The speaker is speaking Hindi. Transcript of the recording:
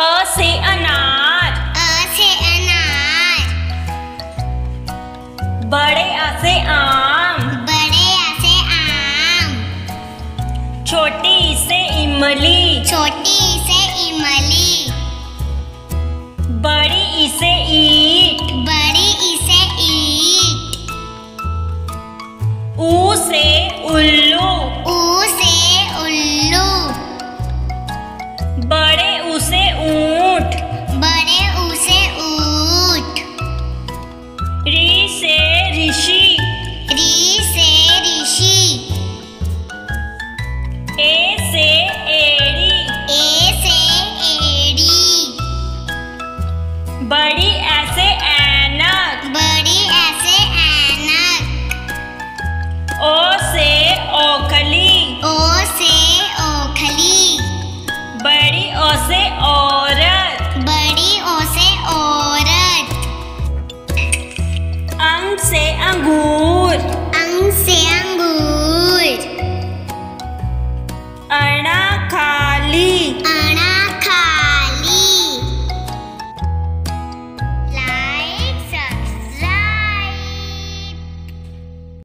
अ से अनार। अ से अनार। बड़े आ से आम। बड़े आ से आम। छोटी से इमली। छोटी से इमली। बड़ी इसे ईट। बड़ी इसे ईट। ऊ से उल्लू। ऊ से उल्लू। बड़े बड़ी ऐसे ऐनक। बड़ी ऐसे ऐनक। ओ से ओखली। ओ से ओखली। बड़ी ओ से औरत। बड़ी ओ से औरत। अंग से अंगूर। अंग से अंगूर। अड़ा खाली।